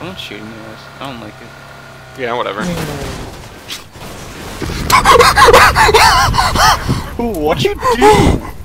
Don't shoot shooting me, guys. I don't like it. Yeah, whatever. What you do?